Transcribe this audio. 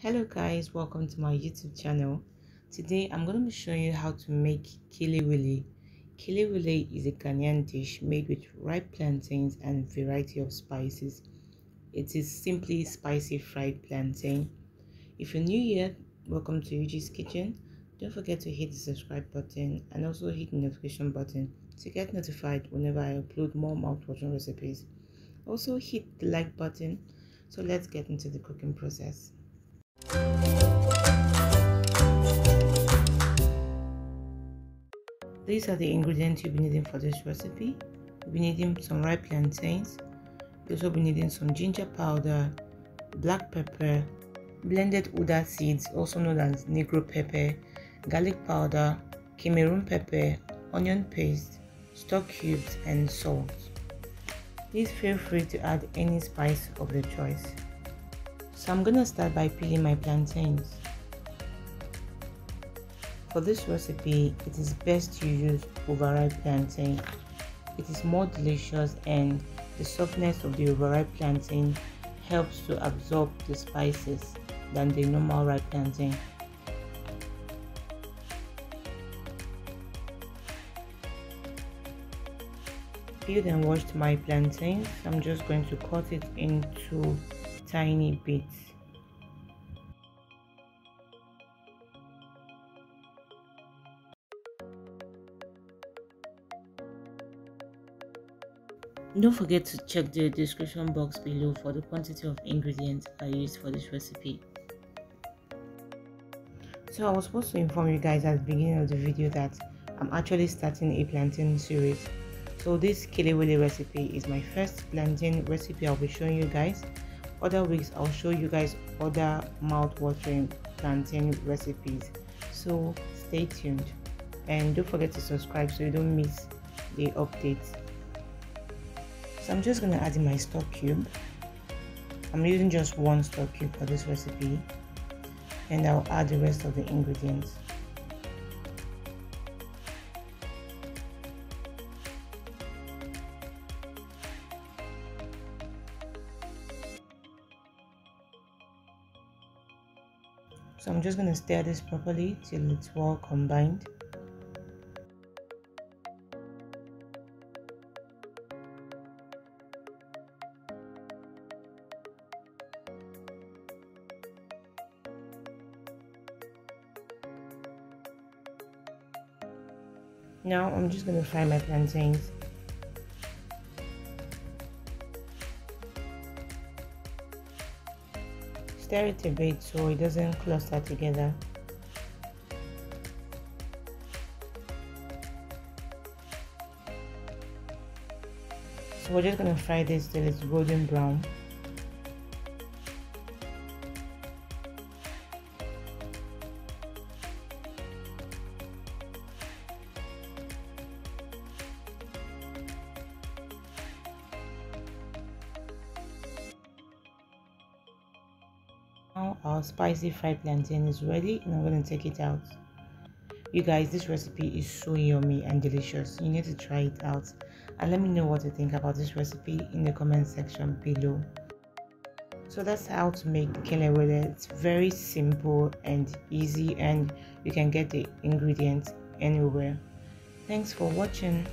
hello guys welcome to my youtube channel. Today i'm going to be showing you how to make kelewele kelewele is a ghanaian dish made with ripe plantains and variety of spices. It is simply spicy fried plantain. If you're new here welcome to UG's kitchen. Don't forget to hit the subscribe button and also hit the notification button to get notified whenever i upload more mouth-watering recipes. Also hit the like button. So let's get into the cooking process These are the ingredients you'll be needing for this recipe. You'll be needing some ripe plantains. You'll also be needing some ginger powder, black pepper, blended uda seeds, also known as negro pepper, garlic powder, Cameroon pepper, onion paste, stock cubes, and salt. Please feel free to add any spice of your choice. So I'm gonna start by peeling my plantains. For this recipe, it is best to use overripe plantain. It is more delicious and the softness of the overripe plantain helps to absorb the spices than the normal ripe plantain. Peeled and washed my plantains, I'm just going to cut it into tiny bits. Don't forget to check the description box below for the quantity of ingredients I used for this recipe. So I was supposed to inform you guys at the beginning of the video that I'm actually starting a plantain series. So this Kelewele recipe is my first plantain recipe I'll be showing you guys. Other weeks I'll show you guys other mouth-watering plantain recipes. So stay tuned and don't forget to subscribe so you don't miss the updates. So I'm just going to add in my stock cube. I'm using just one stock cube for this recipe and I'll add the rest of the ingredients. So I'm just going to stir this properly till it's well combined. Now I'm just going to fry my plantains. Stir it a bit so it doesn't cluster together. So we're just going to fry this till it's golden brown. Now our spicy fried plantain is ready and i'm going to take it out. You guys this recipe is so yummy and delicious. You need to try it out. And let me know what you think about this recipe in the comment section below. So that's how to make kelewele it's very simple and easy and you can get the ingredients anywhere. Thanks for watching